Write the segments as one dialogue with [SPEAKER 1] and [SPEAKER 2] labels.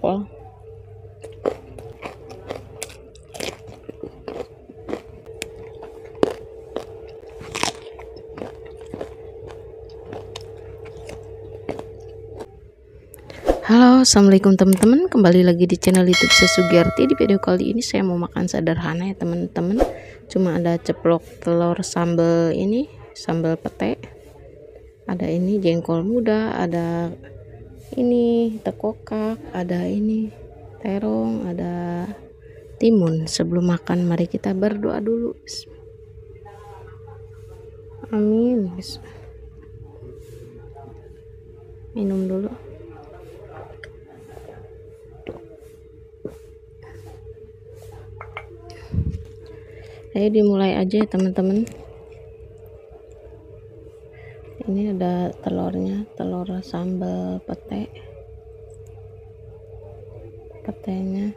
[SPEAKER 1] jengkol Halo assalamualaikum teman-teman. Kembali lagi di channel youtube Sesugiarti. Di video kali ini saya mau makan sederhana ya teman-teman. Cuma ada ceplok telur sambal ini sambal pete ada ini jengkol muda ada ini tekokak ada ini terong ada timun. Sebelum makan mari kita berdoa dulu. Amin. Minum dulu. Ayo dimulai aja ya teman-teman ini ada telurnya telur sambal pete. Petenya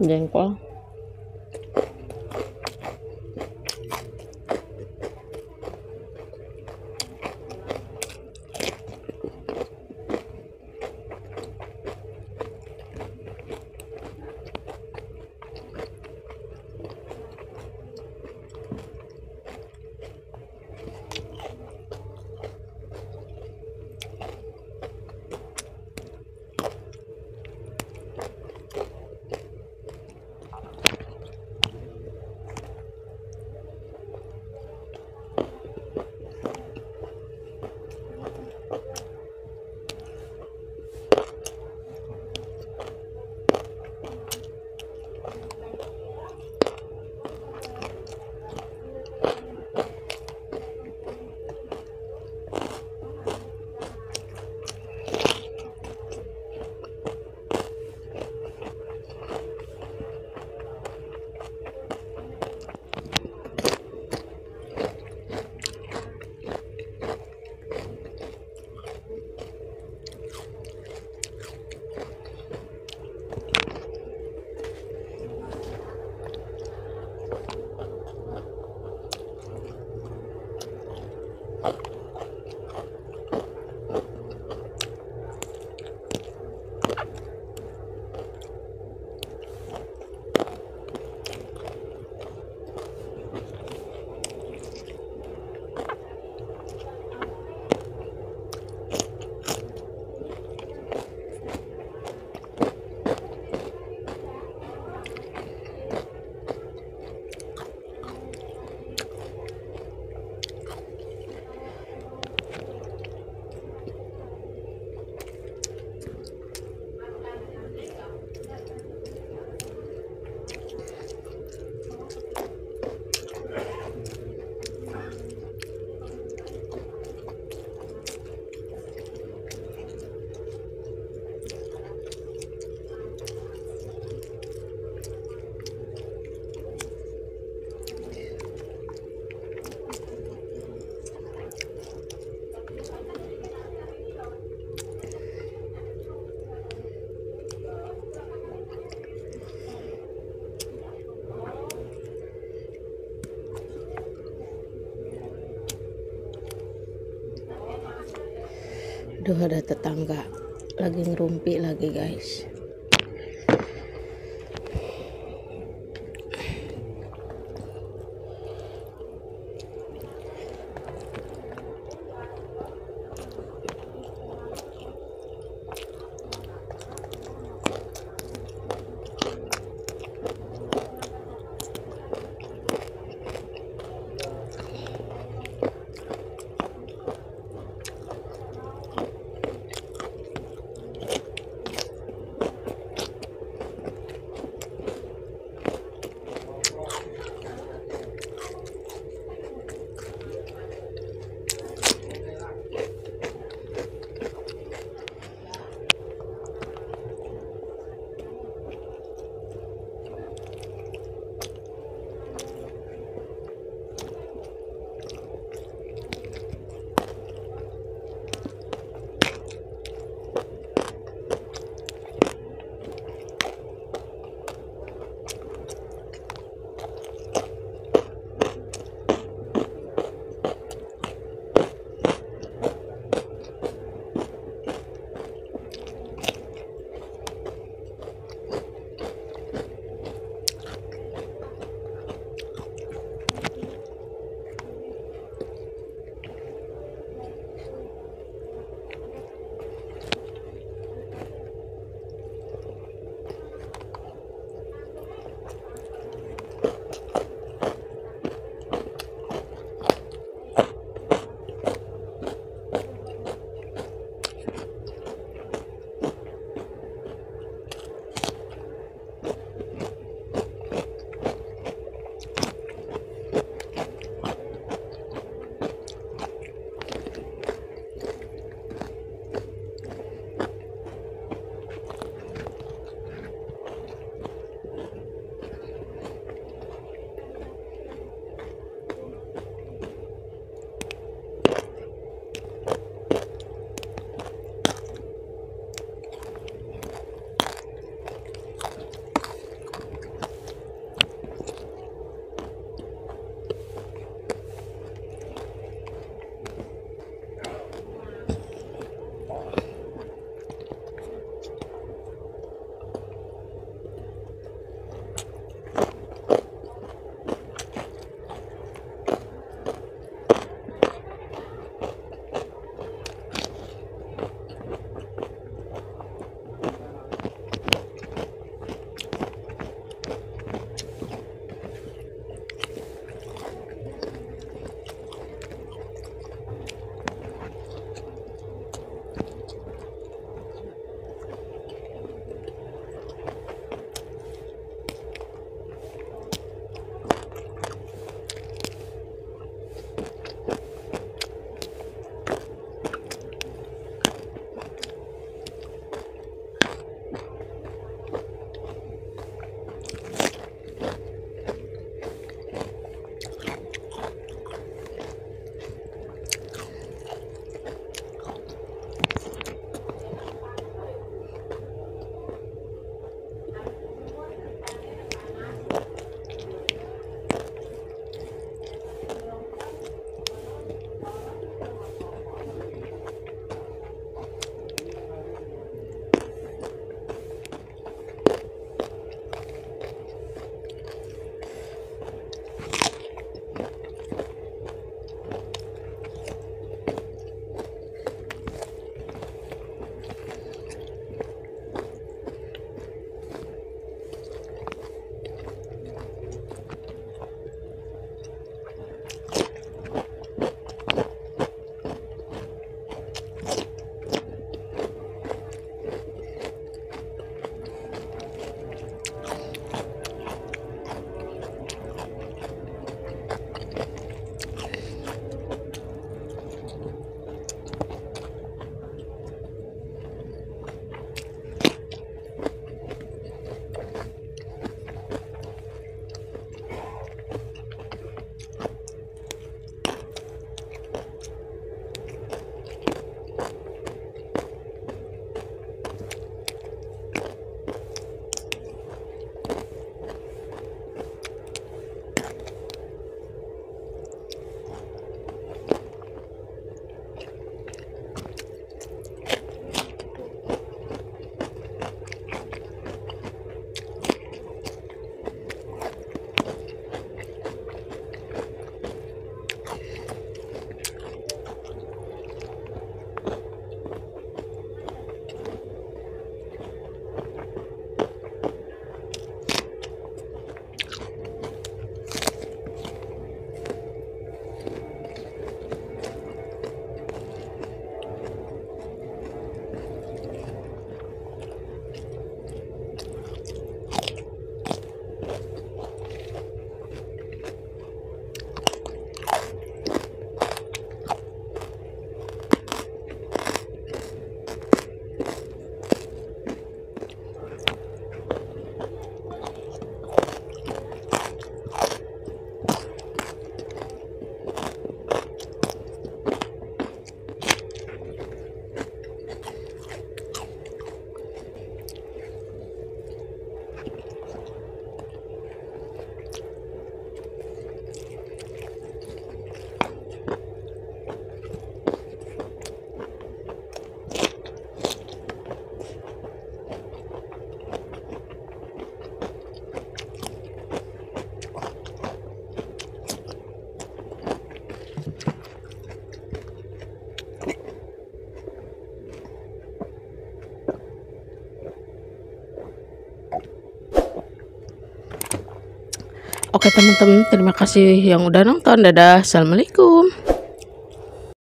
[SPEAKER 1] jengkol Aduh ada tetangga. Lagi ngerumpi lagi guys Oke teman-teman, terima kasih yang udah nonton. Dadah. Assalamualaikum.